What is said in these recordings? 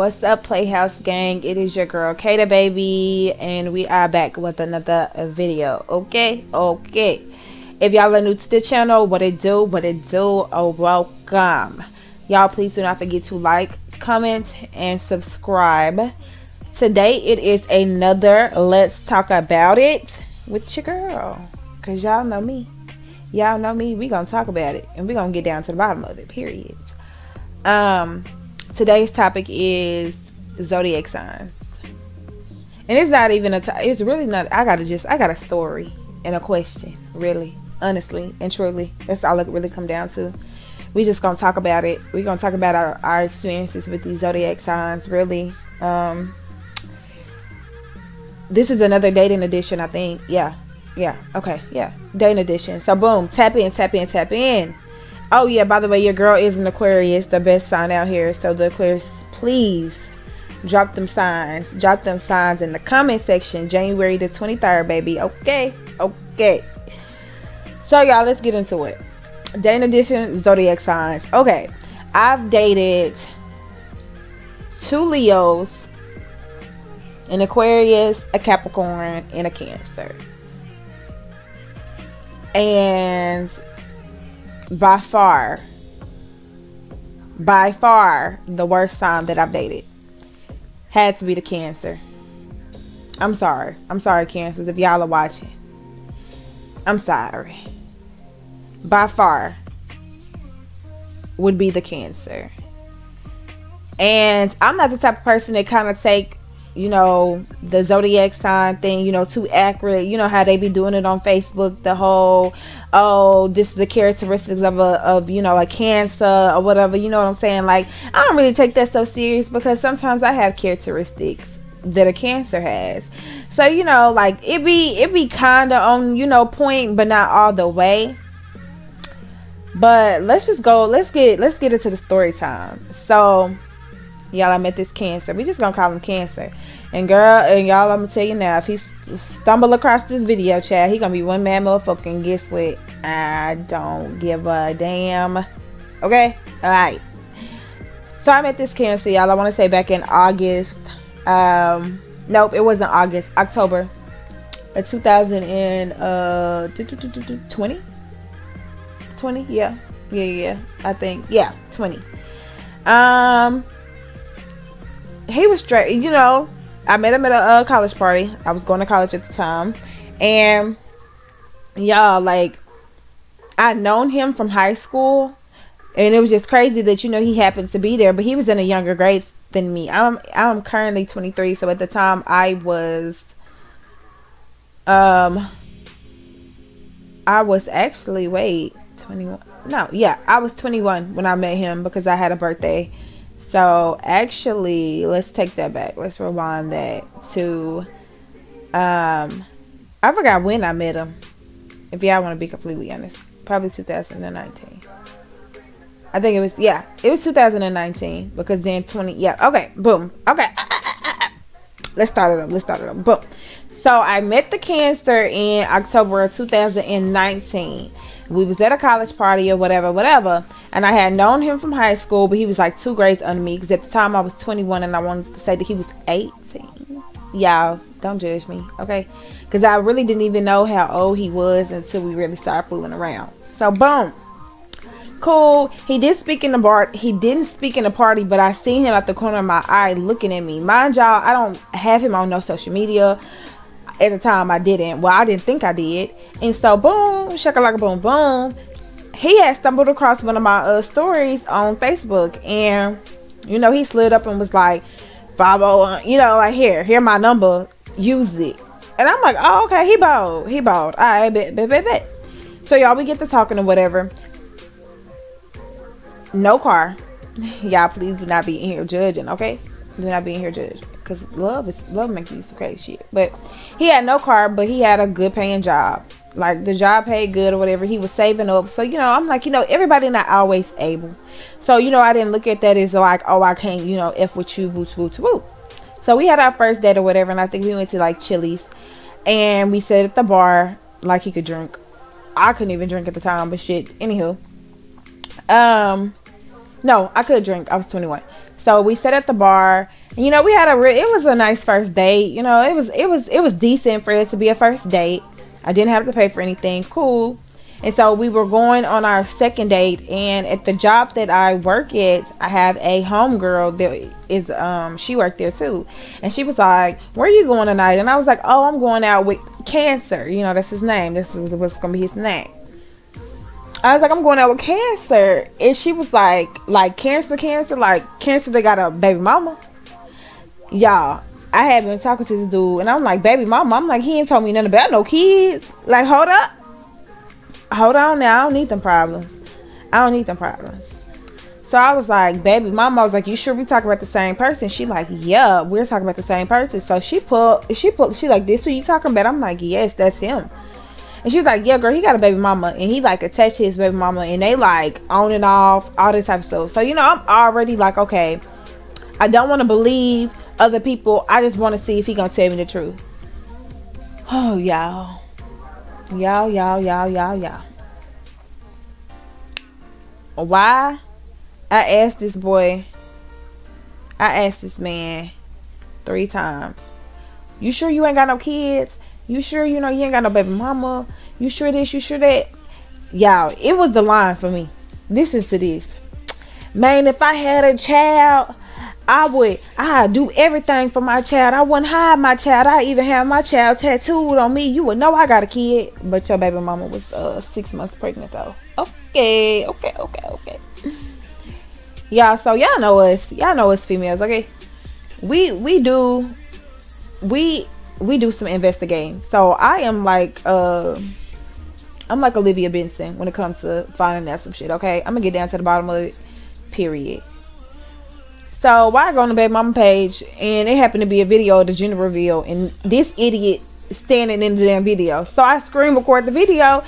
What's up, Playhouse Gang? It is your girl, Kada Baby, and we are back with another video. Okay, okay. If y'all are new to the channel, what it do, what it do, oh, welcome. Y'all, please do not forget to like, comment, and subscribe. Today, it is another Let's Talk About It with your girl. Because y'all know me. Y'all know me. we going to talk about it, and we going to get down to the bottom of it, period. Um today's topic is zodiac signs. And it's not even a. T- it's really not. I gotta just. I got a story and a question. Really, honestly, and truly, that's all it really come down to. We just gonna talk about it. we gonna talk about our, our experiences with these zodiac signs. Really, um, this is another dating edition. I think. Yeah, yeah. Okay, yeah, dating edition. So boom, tap in, tap in, tap in. Oh yeah, by the way, your girl is an Aquarius, the best sign out here. So the Aquarius, please drop them signs. Drop them signs in the comment section. January the 23rd, baby. Okay. Okay. So y'all, let's get into it. Dating edition zodiac signs. Okay. I've dated two Leos, an Aquarius, a Capricorn, and a Cancer. And by far, by far, the worst time that I've dated had to be the cancer. I'm sorry. I'm sorry, cancers, if y'all are watching. I'm sorry. By far would be the cancer. And I'm not the type of person that kind of take you know, the zodiac sign thing, you know, too accurate. You know how they be doing it on Facebook, the whole, oh, this is the characteristics of a, of, you know, a cancer or whatever. You know what I'm saying? Like, I don't really take that so serious because sometimes I have characteristics that a cancer has. So, you know, like it be, it be kind of on, you know, point, but not all the way. But let's just go, let's get, let's get into the story time. So, Y'all, I met this cancer. We just gonna call him cancer. And girl, and y'all, I'm gonna tell you now, if he stumble across this video, chat, he gonna be one mad motherfucker. And guess what? I don't give a damn. Okay, all right. So I met this cancer, y'all. I want to say back in August. Um, nope, it wasn't August. October, of 2020. 20, yeah, yeah, yeah. I think, yeah, 20. Um he was straight. You know, I met him at a, college party. I was going to college at the time, and y'all like I known him from high school, and it was just crazy that you know he happened to be there, but he was in a younger grade than me. I'm I'm currently 23, so at the time I was um I was actually wait 21 no yeah I was 21 when I met him because I had a birthday so actually, let's take that back. Let's rewind that to um I forgot when I met him. If y'all want to be completely honest. Probably 2019. I think it was yeah, it was 2019 because then 20 yeah, okay, boom. Okay. Ah, ah, ah, let's start it up. Let's start it up. Boom. So I met the cancer in October of 2019 we was at a college party or whatever, whatever. And I had known him from high school, but he was like two grades under me because at the time I was 21 and I wanted to say that he was 18. Y'all, don't judge me, okay? Because I really didn't even know how old he was until we really started fooling around. So, boom. Cool. He did speak in the bar. He didn't speak in the party, but I seen him at the corner of my eye looking at me. Mind y'all, I don't have him on no social media at the time I didn't. Well, I didn't think I did. And so, boom, shakalaka boom, boom. He had stumbled across one of my uh, stories on Facebook, and you know, he slid up and was like, "Five oh, you know, like here, here my number, use it." And I'm like, "Oh, okay, he bought, he bought. All right, bet, bet, bet, bet." So y'all, we get to talking or whatever. No car. y'all, please do not be in here judging, okay? Do not be in here judging because love is love makes you some crazy shit. But he had no car, but he had a good paying job. Like the job paid good or whatever. He was saving up. So you know, I'm like, you know, everybody not always able. So you know, I didn't look at that as like, oh, I can't, you know, f with you, boot, boot, boot. So we had our first date or whatever, and I think we went to like Chili's, and we sat at the bar like he could drink. I couldn't even drink at the time, but shit. Anywho, um, no, I could drink. I was 21. So we sat at the bar. And, you know, we had a re- it was a nice first date. You know, it was it was it was decent for it to be a first date. I didn't have to pay for anything. Cool. And so we were going on our second date, and at the job that I work at, I have a homegirl that is um she worked there too, and she was like, "Where are you going tonight?" And I was like, "Oh, I'm going out with Cancer. You know, that's his name. This is what's gonna be his name." I was like, "I'm going out with Cancer," and she was like, "Like Cancer, Cancer, like Cancer. They got a baby mama." Y'all, I had been talking to this dude, and I'm like, "Baby my I'm like, he ain't told me nothing about no kids. Like, hold up hold on now, I don't need them problems. I don't need them problems. So I was like, baby, mama was like, you sure we talking about the same person? She like, yeah, we're talking about the same person. So she put, she put, she like, this who you talking about? I'm like, yes, that's him. And she was like, yeah, girl, he got a baby mama. And he like attached to his baby mama. And they like on and off, all this type of stuff. So, you know, I'm already like, okay, I don't want to believe other people. I just want to see if he gonna tell me the truth. Oh, y'all. Y'all, y'all, y'all, y'all, y'all. Why? I asked this boy, I asked this man three times. You sure you ain't got no kids? You sure you know you ain't got no baby mama? You sure this? You sure that? Y'all, it was the line for me. Listen to this. Man, if I had a child, I would I do everything for my child. I wouldn't hide my child. I even have my child tattooed on me. You would know I got a kid. But your baby mama was uh six months pregnant though. Okay, okay, okay, okay. Y'all, so y'all know us. Y'all know us females, okay? We we do we we do some investigating. So I am like uh I'm like Olivia Benson when it comes to finding out some shit, okay? I'm gonna get down to the bottom of it. Period. So why I go on the baby mama page and it happened to be a video of the gender reveal and this idiot standing in the damn video. So I screen record the video and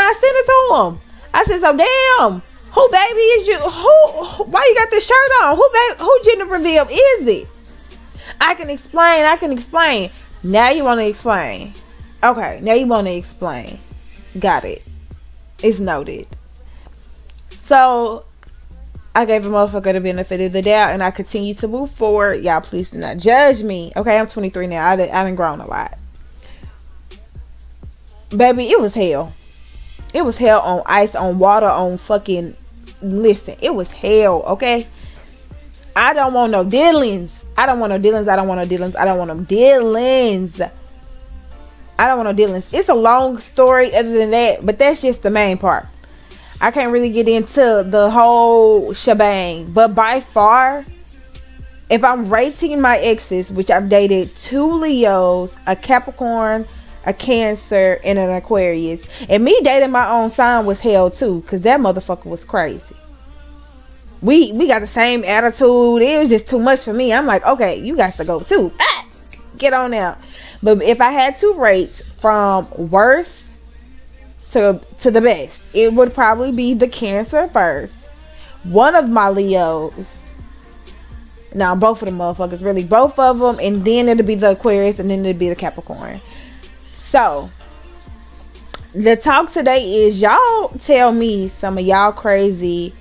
I sent it to him. I said, so damn, who baby is you? Who? Why you got this shirt on? Who baby? Who gender reveal is it? I can explain. I can explain. Now you want to explain. Okay. Now you want to explain. Got it. It's noted. So I gave a motherfucker the benefit of the doubt and I continue to move forward. Y'all, please do not judge me. Okay, I'm 23 now. I, did, I done grown a lot. Baby, it was hell. It was hell on ice, on water, on fucking. Listen, it was hell, okay? I don't want no dealings. I don't want no dealings. I don't want no dealings. I don't want no dealings. I don't want no dealings. It's a long story other than that, but that's just the main part. I can't really get into the whole shebang, but by far, if I'm rating my exes, which I've dated two Leos, a Capricorn, a Cancer, and an Aquarius, and me dating my own sign was hell too, cause that motherfucker was crazy. We we got the same attitude. It was just too much for me. I'm like, okay, you guys to go too. Ah, get on out. But if I had to rate from worst to to the best. It would probably be the Cancer first. One of my Leos. Now both of the motherfuckers, really both of them, and then it'll be the Aquarius, and then it'll be the Capricorn. So the talk today is y'all tell me some of y'all crazy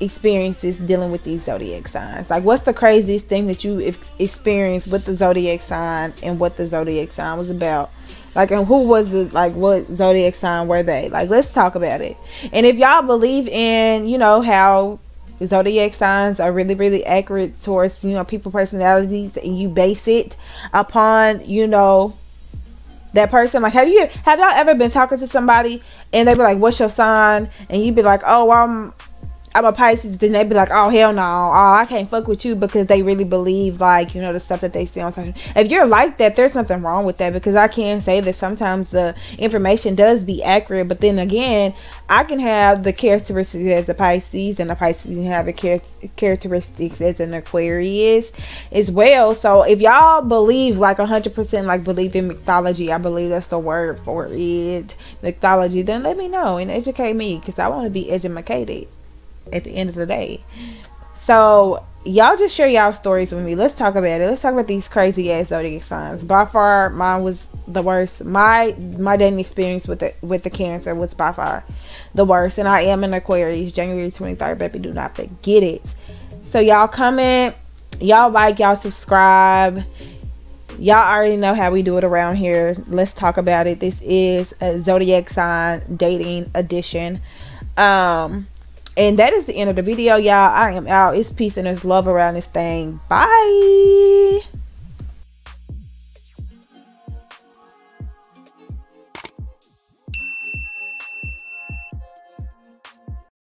experiences dealing with these zodiac signs. Like, what's the craziest thing that you experienced with the zodiac sign and what the zodiac sign was about? Like, and who was the like what zodiac sign were they? Like, let's talk about it. And if y'all believe in, you know, how zodiac signs are really really accurate towards you know people personalities and you base it upon you know that person like have you have y'all ever been talking to somebody and they be like what's your sign and you be like oh i'm I'm a Pisces, then they'd be like, oh hell no, oh I can't fuck with you because they really believe like you know the stuff that they see on social. If you're like that, there's nothing wrong with that because I can say that sometimes the information does be accurate, but then again, I can have the characteristics as a Pisces, and a Pisces can have the characteristics as an Aquarius as well. So if y'all believe like 100% like believe in mythology, I believe that's the word for it, mythology, then let me know and educate me because I want to be educated at the end of the day. So y'all just share y'all stories with me. Let's talk about it. Let's talk about these crazy ass zodiac signs. By far, mine was the worst. My my dating experience with the with the cancer was by far the worst. And I am an Aquarius, January twenty third. Baby, do not forget it. So y'all comment, y'all like, y'all subscribe. Y'all already know how we do it around here. Let's talk about it. This is a zodiac sign dating edition. Um and that is the end of the video, y'all. I am out. It's peace and there's love around this thing. Bye.